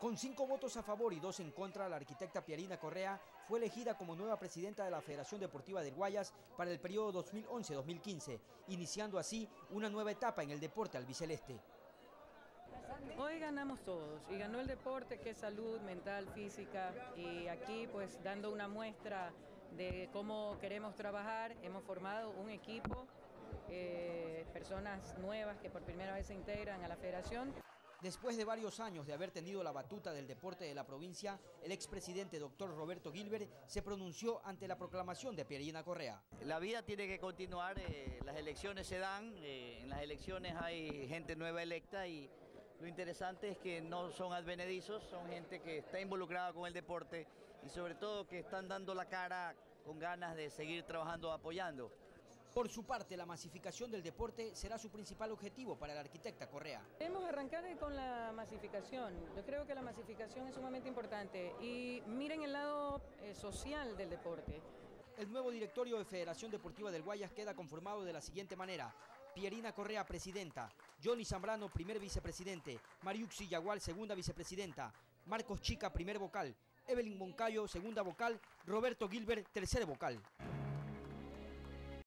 Con cinco votos a favor y dos en contra, la arquitecta Pierina Correa fue elegida como nueva presidenta de la Federación Deportiva del Guayas para el periodo 2011-2015, iniciando así una nueva etapa en el deporte albiceleste. Hoy ganamos todos y ganó el deporte que es salud mental, física y aquí pues dando una muestra de cómo queremos trabajar, hemos formado un equipo, eh, personas nuevas que por primera vez se integran a la federación. Después de varios años de haber tenido la batuta del deporte de la provincia, el expresidente doctor Roberto Gilbert se pronunció ante la proclamación de Pierina Correa. La vida tiene que continuar, eh, las elecciones se dan, eh, en las elecciones hay gente nueva electa y lo interesante es que no son advenedizos, son gente que está involucrada con el deporte y sobre todo que están dando la cara con ganas de seguir trabajando apoyando. Por su parte, la masificación del deporte será su principal objetivo para la arquitecta Correa. Hemos arrancado con la masificación. Yo creo que la masificación es sumamente importante y miren el lado eh, social del deporte. El nuevo directorio de Federación Deportiva del Guayas queda conformado de la siguiente manera. Pierina Correa, presidenta. Johnny Zambrano, primer vicepresidente. Mariuxi Yagual, segunda vicepresidenta. Marcos Chica, primer vocal. Evelyn Moncayo, segunda vocal. Roberto Gilbert, tercer vocal.